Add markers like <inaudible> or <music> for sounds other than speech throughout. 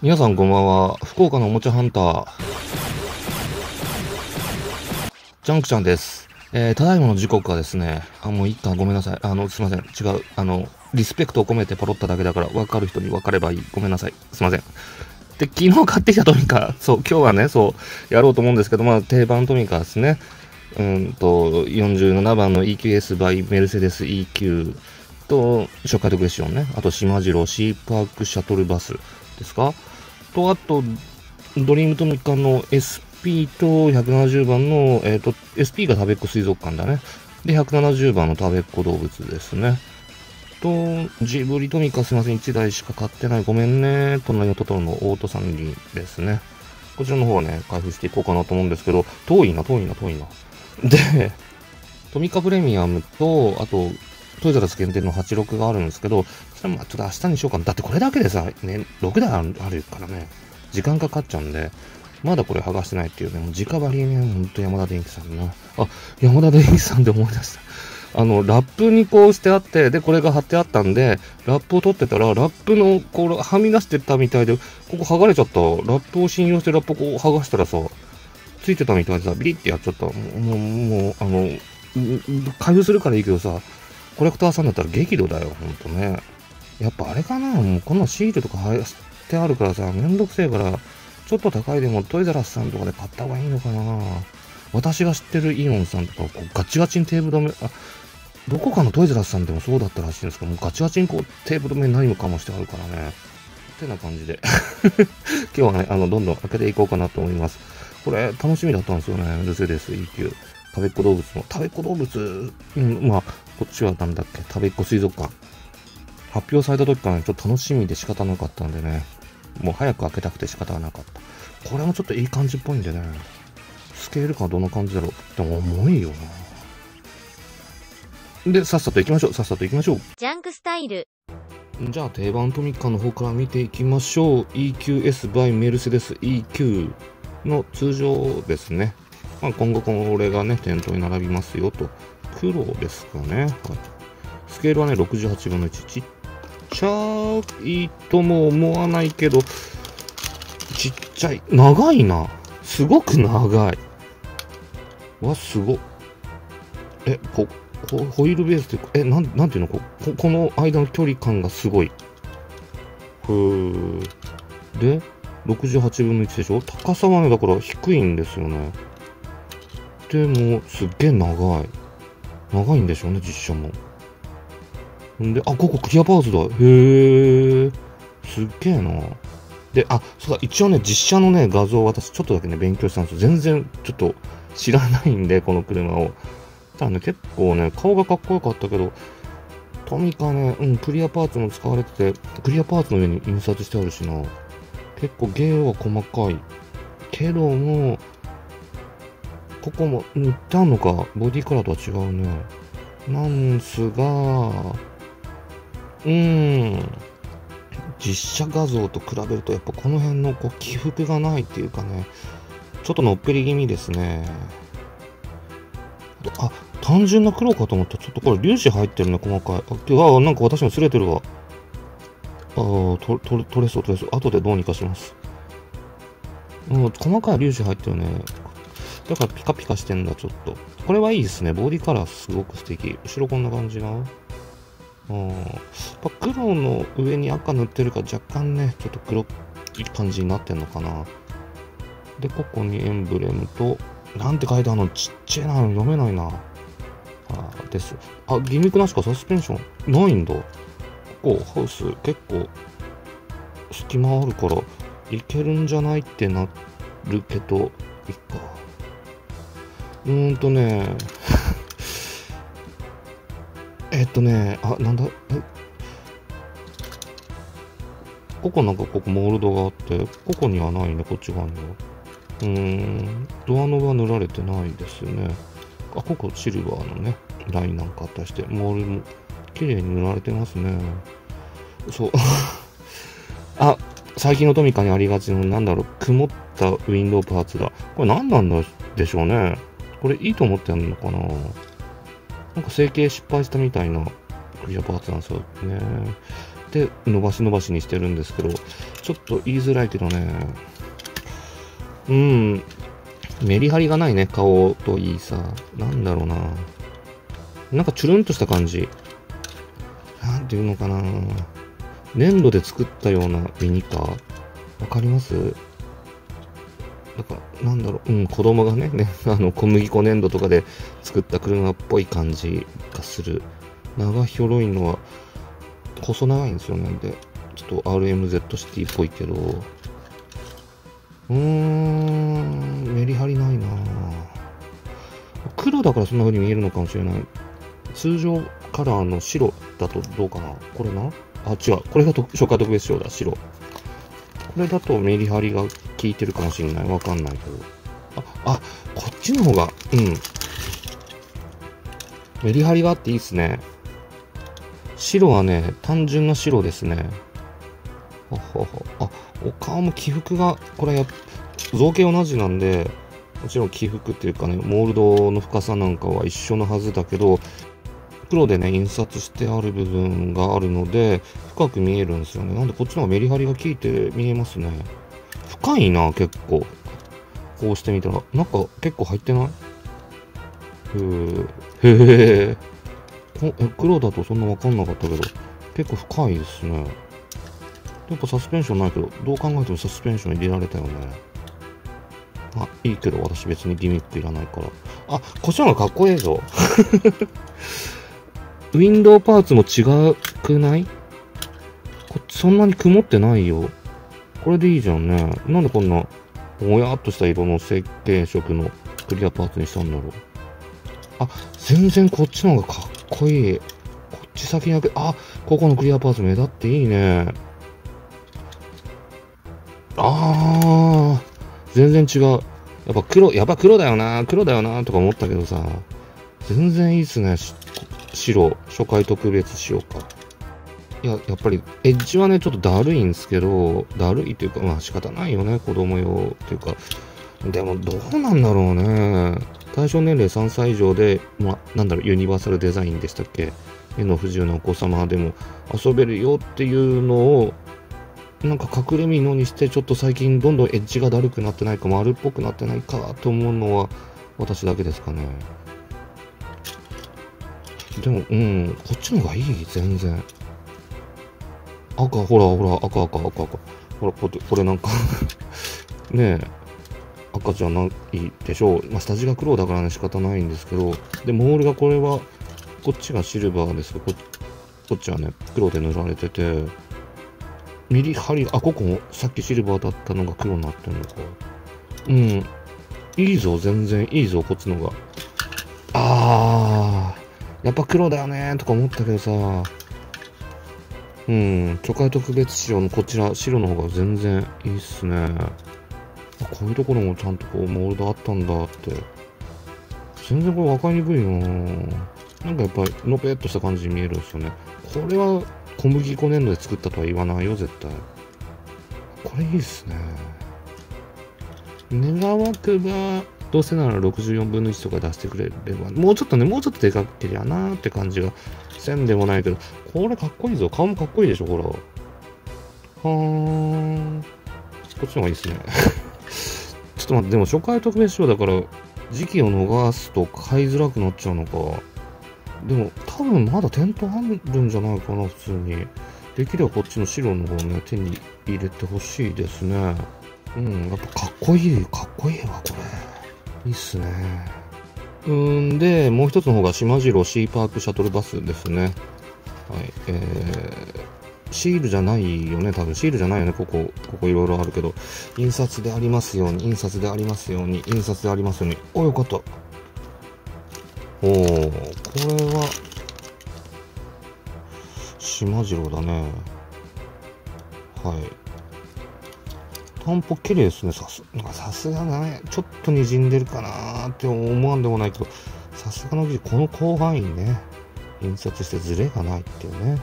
皆さんこんばんは。福岡のおもちゃハンター。ジャンクちゃんです。えー、ただいまの時刻はですね、あ、もういいか、ごめんなさい。あの、すいません。違う。あの、リスペクトを込めてパロっただけだから、分かる人に分かればいい。ごめんなさい。すいません。で、昨日買ってきたトミカ、そう、今日はね、そう、やろうと思うんですけど、まあ、定番トミカですね。うんと、47番の EQS by メルセデス EQ と、初回特別仕様ね。あと、島次郎シーパークシャトルバスですか？と、あと、ドリームトミカの SP と170番の、えっ、と、SP がタベッコ水族館だね。で、170番のタベッコ動物ですね。と、ジブリトミカすいません、1台しか買ってない。ごめんね。隣のトトロのオート三輪ですね。こちらの方はね、開封していこうかなと思うんですけど、遠いな、遠いな、遠いな。で、トミカプレミアムと、あと、トイザラス限定の86があるんですけど、それもちょっと明日にしようかな。だってこれだけでさ、ね、6台あるからね、時間かかっちゃうんで、まだこれ剥がしてないっていうね、もう直張りね、ほんと山田電機さんな。あ、山田電機さんで思い出した。あの、ラップにこうしてあって、で、これが貼ってあったんで、ラップを取ってたら、ラップの、こう、はみ出してたみたいで、ここ剥がれちゃった。ラップを信用してラップをこう剥がしたらさ、ついてたみたいでさ、ビリってやっちゃった。もう、もう、もうあの、開封するからいいけどさ、コレクターさんだったら激怒だよ、ほんとね。やっぱあれかな、もうこんなシールとか貼ってあるからさ、めんどくせえから、ちょっと高いでもトイザラスさんとかで買った方がいいのかな。私が知ってるイオンさんとか、こうガチガチにテーブル止め、あ、どこかのトイザラスさんでもそうだったらしいんですけど、もうガチガチにこうテーブル止めに何もかもしてあるからね。ってな感じで。<laughs> 今日はね、あの、どんどん開けていこうかなと思います。これ、楽しみだったんですよね。ルセデス EQ。食べっ子動物の。食べっ子動物、うん、まあ、こっちはなんだっけ、食べっ子水族館。発表された時からね、ちょっと楽しみで仕方なかったんでね。もう早く開けたくて仕方がなかった。これもちょっといい感じっぽいんでね。スケール感はどんな感じだろう？でも重いよな。で、さっさと行きましょう。さっさと行きましょう。ジャンクスタイル。じゃあ定番トミカの方から見ていきましょう。EQS by メルセデス EQ の通常ですね。まあ、今後これがね、店頭に並びますよと。黒ですかね。はい、スケールはね、68分の1。ちっちゃいとも思わないけど、ちっちゃい。長いな。すごく長い。わ、すご。え、こ、ホホイールベースって、え、なん、なんていうの？ここの間の距離感がすごい。ふー。で、68分の1でしょ？高さはね、だから低いんですよね。でも、すっげえ長い。長いんでしょうね、実写も。んで、あ、ここクリアパーツだ。へー。すっげえな。で、あ、そうだ、一応ね、実写のね、画像を私ちょっとだけね、勉強したんですよ。全然、ちょっと知らないんで、この車を。ただね、結構ね、顔がかっこよかったけど、トミカね、うん、クリアパーツも使われてて、クリアパーツの上に印刷してあるしな。結構芸は細かい。けども、ここも塗ってあんのか。ボディカラーとは違うね。なんすが、うん。実写画像と比べると、やっぱこの辺のこう起伏がないっていうかね、ちょっとのっぺり気味ですね。あ、単純な黒かと思った。ちょっとこれ粒子入ってるね、細かい。あ、あなんか私も擦れてるわ。あーとと取れそう、取れそう。後でどうにかします。うん、細かい粒子入ってるね。だからピカピカしてんだ、ちょっと。これはいいですね。ボディカラーすごく素敵。後ろこんな感じな。うん。黒の上に赤塗ってるから若干ね、ちょっと黒い感じになってんのかな。で、ここにエンブレムと、なんて書いてあるの？ちっちゃいなの読めないな。あです。あ、ギミックなしか？サスペンション？ないんだ。ここ、ハウス結構隙間あるからいけるんじゃない？ってなるけど、いっか。うーんとね、えっとね、あ、なんだ、え、ここなんかここモールドがあって、ここにはないね、こっち側には。うーん、ドアノブは塗られてないですね。あ、ここシルバーのね、ラインなんかあったりして、モールも綺麗に塗られてますね。そう。<laughs> あ、最近のトミカにありがちの、なんだろう、曇ったウィンドウパーツだ。これ何なんだでしょうね。これいいと思ってやるのかな？なんか成形失敗したみたいなクリアパーツなんですよね。で、伸ばし伸ばしにしてるんですけど、ちちょっと言いづらいけどね。うん。メリハリがないね、顔といいさ。なんだろうな。なんかチュルンとした感じ。なんていうのかな。粘土で作ったようなミニカー。わかります？なんか、なんだろう、うん、子供がね、ね、<laughs> あの、小麦粉粘土とかで作った車っぽい感じがする。長広いのは、細長いんですよね。で、ちょっと RMZ シティっぽいけど、うーん、メリハリないな黒だからそんな風に見えるのかもしれない。通常カラーの白だとどうかなこれな？あ、違う。これが初夏特別賞だ、白。これだとメリハリが効いてるかもしれない。わかんないけど。あ、あ、こっちの方が、うん。メリハリがあっていいっすね。白はね、単純な白ですね。あ、お顔も起伏が、これや、造形同じなんで、もちろん起伏っていうかね、モールドの深さなんかは一緒のはずだけど、黒でね、印刷してある部分があるので、深く見えるんですよね。なんでこっちの方がメリハリが効いて見えますね。深いな、結構。こうしてみたら。なんか結構入ってない？へえ。へえ。黒だとそんなわかんなかったけど、結構深いですね。やっぱサスペンションないけど、どう考えてもサスペンション入れられたよね。あ、いいけど私別にギミックいらないから。あ、こっちの方がかっこええぞ。<laughs> ウィンドウパーツも違くない？こそんなに曇ってないよ。これでいいじゃんね。なんでこんな、もやっとした色の石鹸色のクリアパーツにしたんだろう。あ、全然こっちの方がかっこいい。こっち先に開け、あ、ここのクリアパーツ目立っていいね。あー、全然違う。やっぱ黒、やっぱ黒だよな、黒だよな、とか思ったけどさ、全然いいっすね。白、初回特別しようか。いや、やっぱり、エッジはね、ちょっとだるいんですけど、だるいというか、まあ仕方ないよね、子供用というか。でも、どうなんだろうね。対象年齢3歳以上で、まあ、なんだろう、ユニバーサルデザインでしたっけ？目の不自由なお子様でも遊べるよっていうのをなんか隠れ身のにしてちょっと最近どんどんエッジがだるくなってないか丸っぽくなってないかと思うのは私だけですかねでもうんこっちの方がいい？全然赤ほらほら赤赤赤赤ほらこれこれなんか <laughs> ねえ赤じゃないでしょう、まあ、下地が黒だからね仕方ないんですけどでモールがこれはこっちがシルバーですここっちはね黒で塗られててミリハリ、あ、ここもさっきシルバーだったのが黒になってんのか。うん。いいぞ、全然いいぞ、こっちのが。あー、やっぱ黒だよねとか思ったけどさ。うん、初回特別仕様のこちら、白の方が全然いいっすね。こういうところもちゃんとこう、モールドあったんだって。全然これ分かりにくいななんかやっぱり、のぺっとした感じに見えるんですよね。これは小麦粉粘土で作ったとは言わないよ、絶対。これいいっすね。願わくば、どうせなら64分の1とか出してくれれば、もうちょっとね、もうちょっとでかけりゃなーって感じがせんでもないけど、これかっこいいぞ。顔もかっこいいでしょ、ほら。はーん。こっちの方がいいっすね。<laughs> ちょっと待って、でも初回特別賞だから、時期を逃すと買いづらくなっちゃうのか。でも多分まだ店頭あるんじゃないかな、普通に。できればこっちの白の方ね、手に入れてほしいですね。うん、やっぱかっこいい、かっこいいわ、これ。いいっすね。うんで、もう一つの方が島次郎シーパークシャトルバスですね。はい。えー、シールじゃないよね、多分。シールじゃないよね、ここ、ここいろいろあるけど。印刷でありますように、印刷でありますように、印刷でありますように。お、よかった。おおこれは島次郎だねはい担保綺麗ですねさすさすがねちょっとにじんでるかなって思わんでもないけどさすがの技術この広範囲ね印刷してズレがないっていうね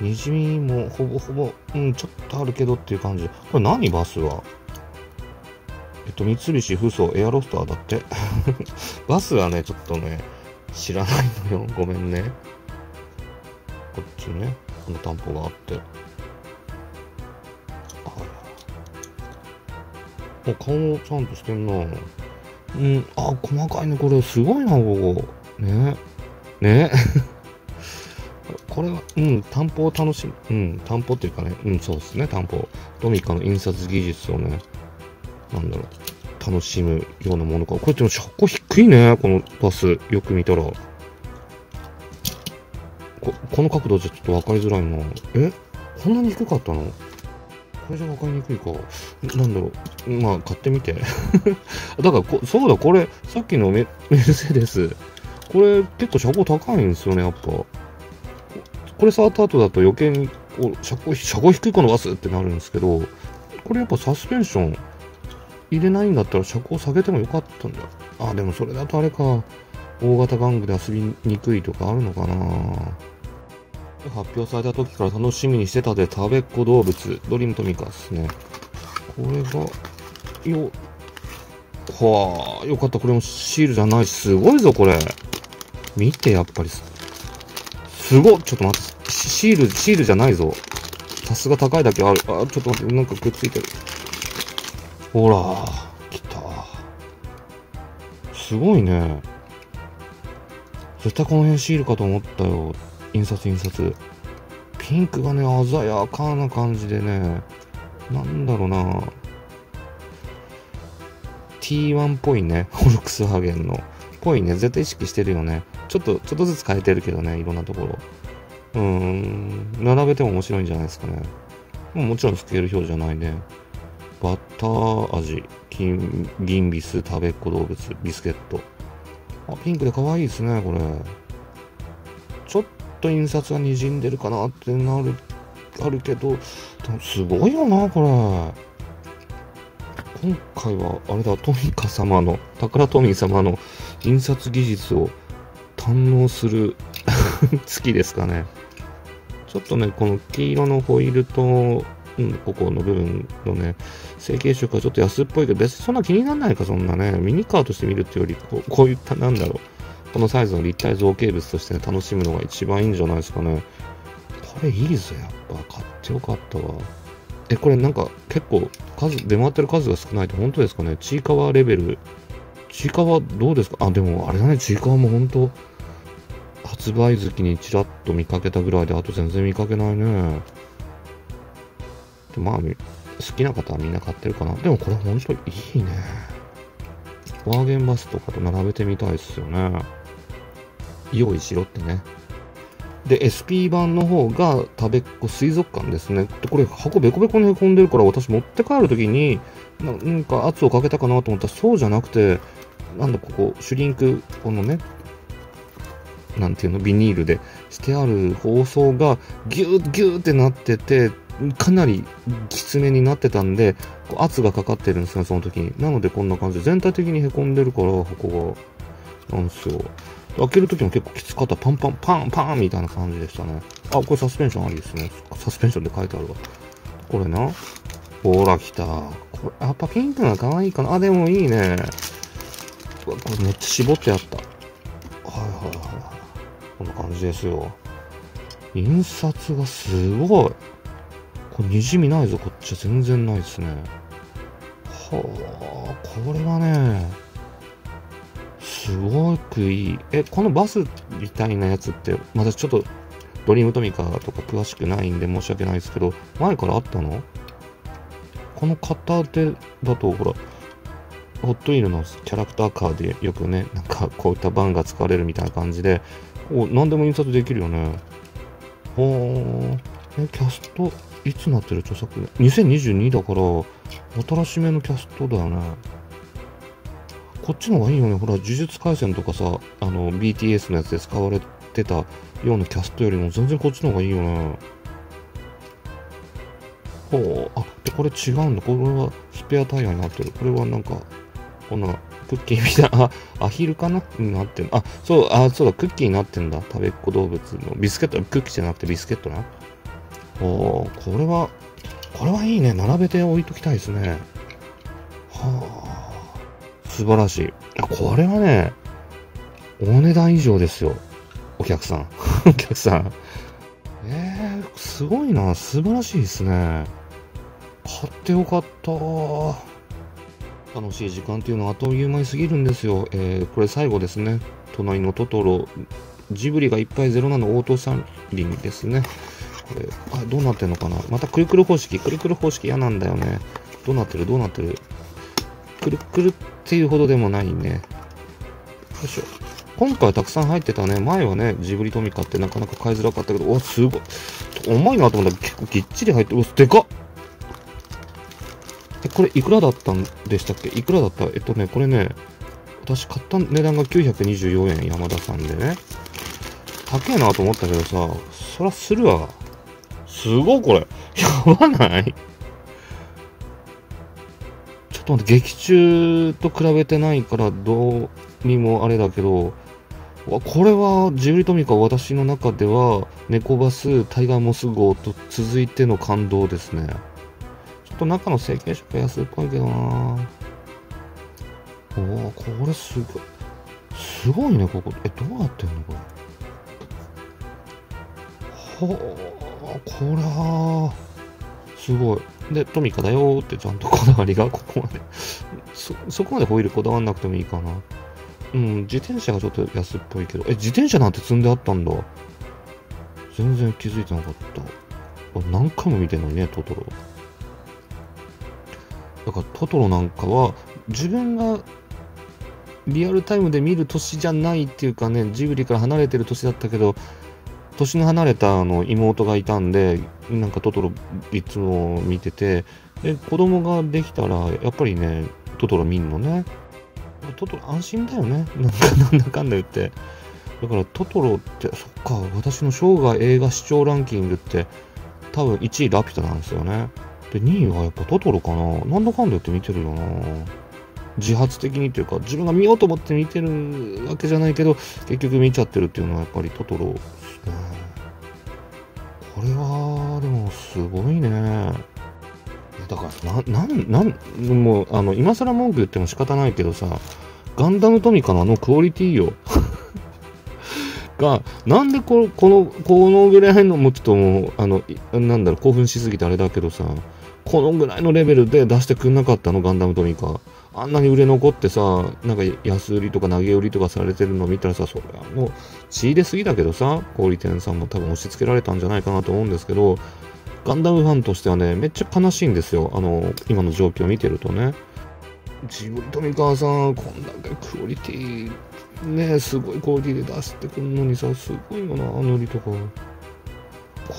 にじみもほぼほぼうんちょっとあるけどっていう感じこれ何バスは？えっと、三菱フソエアロスターだって。<laughs> バスはね、ちょっとね、知らないのよ。ごめんね。こっちね、この担保があって。顔もちゃんとしてんな。うん、あ、細かいね。これすごいな、ここ。ね。ね。<laughs> これは、うん、担保を楽しむ。うん、担保っていうかね、うん、そうですね、担保。トミカの印刷技術をね、なんだろう、楽しむようなものか。これでも車高低いね、このバス。よく見たら。ここの角度じゃちょっと分かりづらいな。え？こんなに低かったの？これじゃ分かりにくいか。なんだろう。まあ、買ってみて。<laughs> だからこ、そうだ、これ、さっきのメメルセデス。これ、結構車高高いんですよね、やっぱ。これ触った後だと余計に、こう、車高、車高低いこのバスってなるんですけど、これやっぱサスペンション入れないんだったら車高下げてもよかったんだ。あ、でもそれだとあれか。大型玩具で遊びにくいとかあるのかな発表された時から楽しみにしてたで食べっ子動物、ドリームトミカですね。これが、よ、はあ、よかった。これもシールじゃないし、すごいぞ、これ。見て、やっぱり。すごっちょっと待って。シール、シールじゃないぞ。さすが高いだけある。あ、ちょっと待って、なんかくっついてる。ほら、来た。すごいね。絶対この辺シールかと思ったよ。印刷印刷。ピンクがね、鮮やかな感じでね、なんだろうな T1 っぽいね、ホルクスハーゲンの。ぽいね、絶対意識してるよね。ちょっと、ちょっとずつ変えてるけどね、いろんなところ。うーん、並べても面白いんじゃないですかね。もちろんスケール表じゃないね。バター味、金、銀ビス、食べっ子動物、ビスケット。あ、ピンクで可愛いですね、これ。と印刷が滲んでるかなってなる、あるけど、すごいよな、これ。今回は、あれだ、トミカ様の、宝トミー様の印刷技術を堪能する <laughs> 月ですかね。ちょっとね、この黄色のホイールと、うん、ここの部分のね、成形色はちょっと安っぽいけど、別にそんな気にならないか、そんなね。ミニカーとして見るっていうより、こうこういった、なんだろう。このサイズの立体造形物として、ね、楽しむのが一番いいんじゃないですかね。これいいぜ、やっぱ。買ってよかったわ。え、これなんか結構数、出回ってる数が少ないって本当ですかね？ちいかわレベル。ちいかわどうですか？あ、でもあれだね、ちいかわも本当発売月にちらっと見かけたぐらいで、あと全然見かけないね。でまあ、好きな方はみんな買ってるかな。でもこれ本当にいいね。ワーゲンバスとかと並べてみたいですよね。用意しろってね。で、SP 版の方が食べっ子水族館ですね。で、これ箱ベコベコにへこんでるから私持って帰るときになんか圧をかけたかなと思ったらそうじゃなくて、なんだここ、シュリンク、このね、なんていうの、ビニールでしてある包装がギューギューってなってて、かなりきつめになってたんで、圧がかかってるんですね、その時に。なのでこんな感じで全体的にへこんでるから、箱が。なんですよ。開けるときも結構きつかった。パンパン、パン、パンみたいな感じでしたね。あ、これサスペンションありですね。サスペンションで書いてあるわ。これな。ほら、来た。これ、やっぱピンクが可愛いかな。あ、でもいいね。これめっちゃ絞ってあった。はいはいはい。こんな感じですよ。印刷がすごい。これ滲みないぞ。こっちは全然ないですね。はあ、これはね、すごくいい。え、このバスみたいなやつって、私ちょっとドリームトミカとか詳しくないんで申し訳ないですけど、前からあったの？この片手だと、ほら、ホットイールのキャラクターカーでよくね、なんかこういった版が使われるみたいな感じで、お何でも印刷できるよね。ほー。え、キャスト、いつなってる？著作 ?2022 だから、新しめのキャストだよね。こっちの方がいいよね。ほら、呪術廻戦とかさ、あの、BTS のやつで使われてたようなキャストよりも全然こっちの方がいいよね。ほう、あ、で、これ違うんだ。これはスペアタイヤになってる。これはなんか、こんな、クッキーみたいな、あ、アヒルかなになってんあ、そう、あ、そうだ、クッキーになってんだ。食べっ子動物の。ビスケット、クッキーじゃなくてビスケットな。おー、これは、これはいいね。並べて置いときたいですね。はあ。素晴らしい。これはね、お値段以上ですよ。お客さん。<laughs> お客さん。えー、すごいな。素晴らしいですね。買ってよかった。楽しい時間っていうのはあっという間に過ぎるんですよ。えー、これ最後ですね。隣のトトロ、ジブリがいっぱいゼロなのオート三輪ですね。これ、あ、どうなってんのかなまたくるくる方式。くるくる方式嫌なんだよね。どうなってる？どうなってる？くるくるっていうほどでもないね。よいしょ。今回はたくさん入ってたね。前はね、ジブリトミカってなかなか買いづらかったけど、うわ、すごい。重いなと思ったら結構ぎっちり入って、うわ、でかっえ、これいくらだったんでしたっけ？いくらだった？えっとね、これね、私買った値段が924円、山田さんでね。高えなと思ったけどさ、そらするわ。すごいこれ。<laughs> やばない？と、劇中と比べてないからどうにもあれだけど、これはジブリトミカ私の中では猫バスタイガーモス号と続いての感動ですね。ちょっと中の成形色安っぽいけどなおおこれすごい。すごいね、ここ。え、どうなってんのこれ？ほー、これは、すごい。で、トミカだよってちゃんとこだわりが <laughs> ここまでそ、そこまでホイールこだわんなくてもいいかな。うん、自転車がちょっと安っぽいけど、え、自転車なんて積んであったんだ。全然気づいてなかった。何回も見てんのにね、トトロ。だからトトロなんかは自分がリアルタイムで見る年じゃないっていうかねジブリから離れてる年だったけど年の離れたあの妹がいたんでなんかトトロいつも見ててで子供ができたらやっぱりねトトロ見んのねトトロ安心だよねなんか <laughs> なんだかんだ言ってだからトトロってそっか私の生涯映画視聴ランキングって多分1位ラピュタなんですよねで、2位はやっぱトトロかな。なんだかんだ言って見てるよな。自発的にっていうか、自分が見ようと思って見てるわけじゃないけど、結局見ちゃってるっていうのはやっぱりトトロですね。これは、でもすごいね。だから、な、なん、なん、もう、あの、今更文句言っても仕方ないけどさ、ガンダムトミカのあのクオリティよ。<laughs> が、なんでここの、このぐらいの、もうちょっともう、あの、なんだろう、興奮しすぎてあれだけどさ、このぐらいのレベルで出してくんなかったの？ガンダムトミカ。あんなに売れ残ってさ、なんか安売りとか投げ売りとかされてるの見たらさ、それはもう血入れすぎだけどさ、小売店さんも多分押し付けられたんじゃないかなと思うんですけど、ガンダムファンとしてはね、めっちゃ悲しいんですよ。あの、今の状況を見てるとね。ジブリ富川さん、こんだけクオリティ、ね、すごいクオリティで出してくんのにさ、すごいよな、塗りとか。こ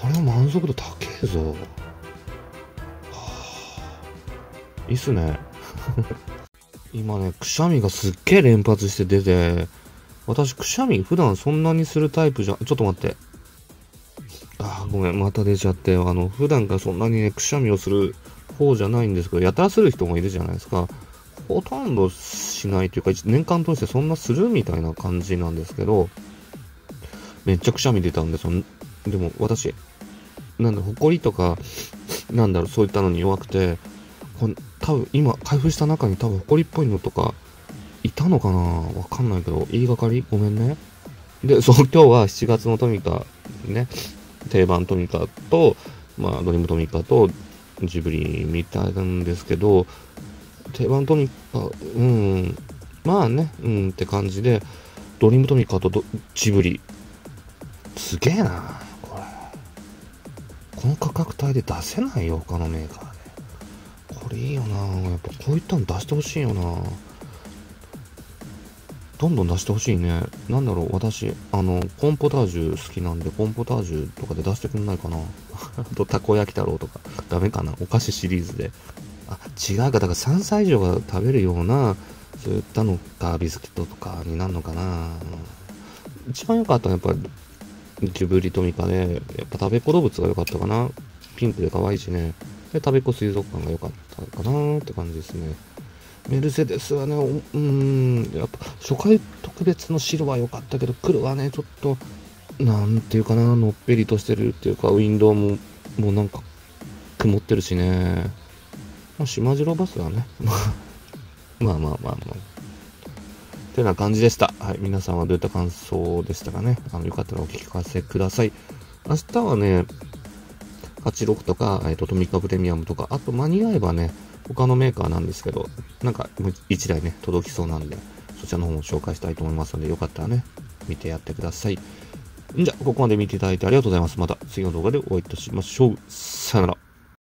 れは満足度高えぞ。いいっすね。今ね、くしゃみがすっげえ連発して出て、私、くしゃみ普段そんなにするタイプじゃ、ちょっと待って。あごめん、また出ちゃって、あの、普段からそんなにね、くしゃみをする方じゃないんですけど、やたらする人もいるじゃないですか。ほとんどしないというか、年間通してそんなするみたいな感じなんですけど、めっちゃくしゃみ出たんですよ。でも私、なんだ、ほこりとか、なんだろう、そういったのに弱くて、多分今開封した中に多分埃っぽいのとかいたのかな？わかんないけど言いがかり？ごめんね。でそう <laughs> 今日は7月のトミカね定番トミカとまあドリームトミカとジブリ見たんですけど定番トミカうんまあねうんって感じでドリームトミカとジブリ。すげえなこれ。この価格帯で出せないよ他のメーカー。れいいよなやっぱこういったの出してほしいよなどんどん出してほしいね。なんだろう、私、あの、コンポタージュ好きなんで、コンポタージュとかで出してくんないかな。<laughs> あと、たこ焼き太郎とか、ダメかな。お菓子シリーズで。あ、違うか。だから3歳以上が食べるような、そういったのがビスケットとかになるのかな。一番良かったのはやっぱ、ジュブリトミカで、やっぱ食べっ子動物が良かったかな。ピンクで可愛いしね。で、食べっ子水族館が良かったかなって感じですね。メルセデスはね、うん、やっぱ初回特別の白は良かったけど、黒はね、ちょっと、なんていうかな、のっぺりとしてるっていうか、ウィンドウも、もうなんか、曇ってるしね。まあ、島次郎バスはね、ま <laughs> あまあまあまあまあ。てな感じでした。はい。皆さんはどういった感想でしたかね。あの、よかったらお聞かせください。明日はね、86とか、えっ、ー、と、トミカプレミアムとか、あと間に合えばね、他のメーカーなんですけど、なんか1台ね、届きそうなんで、そちらの方も紹介したいと思いますので、よかったらね、見てやってください。んじゃ、ここまで見ていただいてありがとうございます。また次の動画でお会いいたしましょう。さよなら。